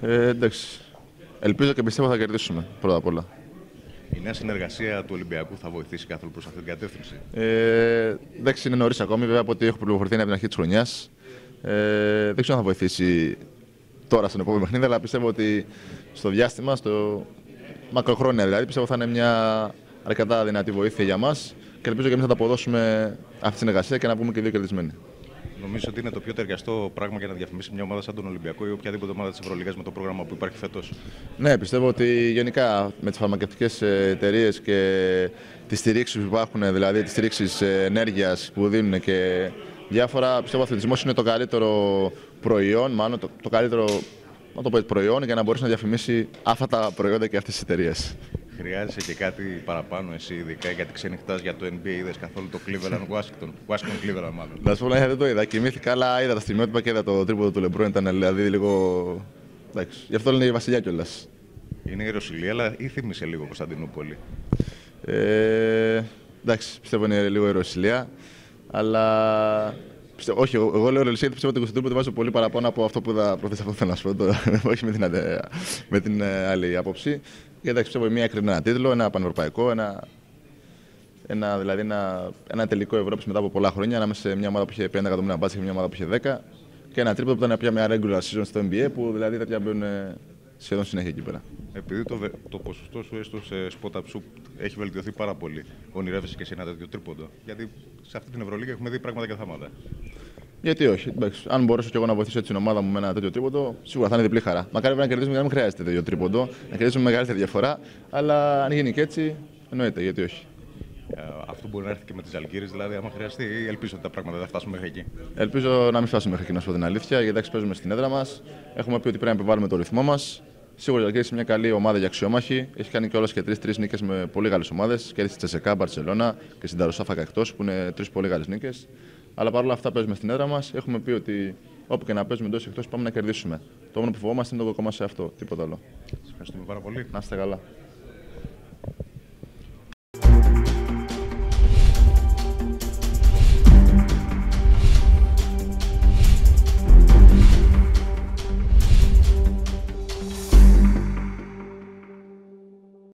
Ε, εντάξει. Ελπίζω και πιστεύω θα κερδίσουμε πρώτα απ' όλα. Η νέα συνεργασία του Ολυμπιακού θα βοηθήσει καθόλου προς αυτή την κατεύθυνση; Ε, εντάξει, είναι νωρίς ακόμη. Βέβαια από ότι έχω πληροφορηθεί από την αρχή της χρονιάς. Ε, δεν ξέρω αν θα βοηθήσει τώρα στον επόμενο παιχνίδι, αλλά πιστεύω ότι στο διάστημα, στο μακροχρόνια δηλαδή, πιστεύω θα είναι μια αρκετά δυνατή βοήθεια για μας και ελπίζω και εμείς να τα αποδώσουμε αυτή τη συνεργασία και να βγούμε και δύο κερδισμένοι. Νομίζω ότι είναι το πιο ταιριαστό πράγμα για να διαφημίσει μια ομάδα σαν τον Ολυμπιακό ή οποιαδήποτε ομάδα της Ευρωλίγας με το πρόγραμμα που υπάρχει φέτος. Ναι, πιστεύω ότι γενικά με τις φαρμακευτικές εταιρείες και τις στηρίξεις που υπάρχουν, δηλαδή τις στηρίξεις ενέργειας που δίνουν και διάφορα, πιστεύω ο αθλητισμός είναι το καλύτερο προϊόν, μάλλον το, το καλύτερο να το πω, προϊόν για να μπορέσει να διαφημίσει αυτά τα προϊόντα και αυτές τις εταιρείες. Χρειάζεσαι και κάτι παραπάνω εσύ, ειδικά γιατί ξενυχτάς για το NBA. Είδες καθόλου το Cleveland Washington. Washington Cleveland, μάλλον. Να σου πω, δεν το είδα. Κοιμήθηκα, αλλά είδα τα στιγμιότυπα και είδα το τρίποδο του Λεμπρό. Ήταν δηλαδή λίγο. Εντάξει. Γι' αυτό λένε η Βασιλιά κιόλας. Είναι η Ρωσιλία, αλλά ή θύμισε λίγο Κωνσταντινούπολη; Ε, εντάξει, πιστεύω είναι λίγο η Ρωσιλία. Αλλά Πιστεύω, όχι, εγώ λέω ρεαλιστικά γιατί πιστεύω ότι το Κωνσταντινούπολη βάζω πολύ παραπάνω από αυτό που θα προθέσει αυτό θέλω να σου πω. όχι με την, με την ε, άλλη άποψη. Γιατί εντάξει, πιστεύω μια έκρινε ένα τίτλο, ένα πανευρωπαϊκό, ένα, ένα, δηλαδή ένα, ένα τελικό Ευρώπης μετά από πολλά χρόνια ανάμεσα σε μια ομάδα που είχε 5 εκατομμύρια μπάτσε και μια ομάδα που είχε 10. Και ένα τρίπο που ήταν πια μια regular season στο NBA που δηλαδή τα μπαίνουν σχεδόν συνέχεια εκεί πέρα. Επειδή το, το ποσοστό σου έστω σε spot up shoot έχει βελτιωθεί πάρα πολύ, ονειρεύεσαι και σε ένα τέτοιο τρίποντο. Γιατί σε αυτή την Ευρωλίγα έχουμε δει πράγματα και θάματα. Γιατί όχι. Εντάξει, αν μπορέσω και εγώ να βοηθήσω την ομάδα μου με ένα τέτοιο τρίποντο, σίγουρα θα είναι διπλή χαρά. Μακάρι να κερδίσουμε γιατί δεν χρειάζεται τέτοιο τρίποντο, να κερδίσουμε μεγαλύτερη διαφορά. Αλλά αν γίνει και έτσι, εννοείται γιατί όχι. Ε, αυτό μπορεί να έρθει και με τις Αλγύρες, δηλαδή, άμα χρειαστεί, ή ελπίζω ότι τα πράγματα δεν θα φτάσουμε μέχρι εκεί. Ελπίζω να μην φτάσουμε μέχρι εκεί, να σου πω την αλήθεια, γιατί εντάξει, παίζουμε στην έδρα μας. Έχουμε πει ότι πρέπει να επιβάλλουμε το ρυθμό μας. Σίγουρα η Αλγύρε είναι μια καλή ομάδα για αξιόμαχη. Έχει κάνει κιόλας και τρει-τρει νίκες με πολύ καλές ομάδες. Και στη Τσεσεκά, Μπαρσελόνα και στην Ταροσάφακα εκτός, που είναι τρεις πολύ καλές νίκες. Αλλά παρόλα αυτά παίζουμε στην έδρα μας. Έχουμε πει ότι όπου και να παίζουμε εντός εκτός πάμε να κερδίσουμε. Το μόνο που φοβόμαστε είναι το κόμμα σε αυτό. Τίποτα άλλο. Σας ευχαριστούμε πάρα πολύ. Να είστε καλά.